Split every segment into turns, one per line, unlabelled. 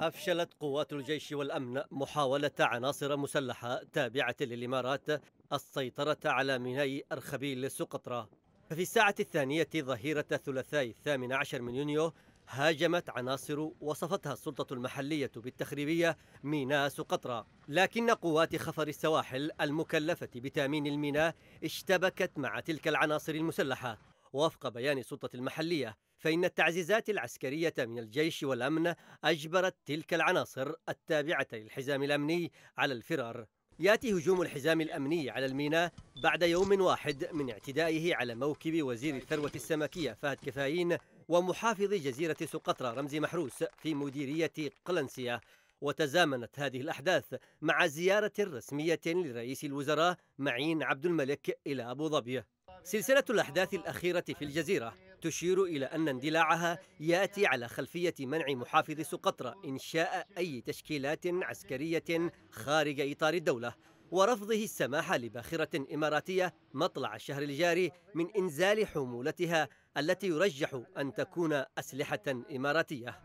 أفشلت قوات الجيش والأمن محاولة عناصر مسلحة تابعة للإمارات السيطرة على ميناء أرخبيل سقطرى ففي الساعة الثانية ظهيرة ثلاثاء الثامن عشر من يونيو هاجمت عناصر وصفتها السلطة المحلية بالتخريبية ميناء سقطرى لكن قوات خفر السواحل المكلفة بتأمين الميناء اشتبكت مع تلك العناصر المسلحة. وفق بيان السلطة المحلية فإن التعزيزات العسكرية من الجيش والأمن أجبرت تلك العناصر التابعة للحزام الأمني على الفرار. يأتي هجوم الحزام الأمني على الميناء بعد يوم واحد من اعتدائه على موكب وزير الثروة السمكية فهد كفايين ومحافظ جزيرة سقطرى رمزي محروس في مديرية قلنسية. وتزامنت هذه الأحداث مع زيارة رسمية لرئيس الوزراء معين عبد الملك إلى أبو ظبي. سلسلة الأحداث الأخيرة في الجزيرة. تشير إلى أن اندلاعها يأتي على خلفية منع محافظ سقطرى إنشاء أي تشكيلات عسكرية خارج إطار الدولة ورفضه السماح لباخرة إماراتية مطلع الشهر الجاري من إنزال حمولتها التي يرجح أن تكون أسلحة إماراتية.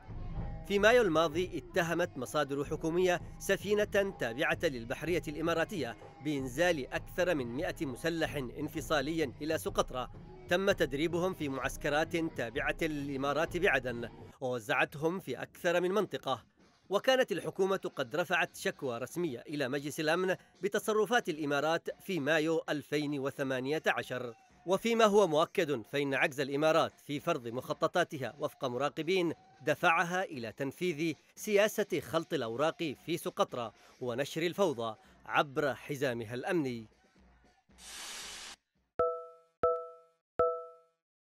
في مايو الماضي اتهمت مصادر حكومية سفينة تابعة للبحرية الإماراتية بإنزال أكثر من 100 مسلح انفصالي إلى سقطرى تم تدريبهم في معسكرات تابعة للإمارات بعدن ووزعتهم في أكثر من منطقة. وكانت الحكومة قد رفعت شكوى رسمية إلى مجلس الأمن بتصرفات الإمارات في مايو 2018 وفيما هو مؤكد فإن عجز الإمارات في فرض مخططاتها وفق مراقبين دفعها إلى تنفيذ سياسة خلط الأوراق في سقطرى ونشر الفوضى عبر حزامها الأمني.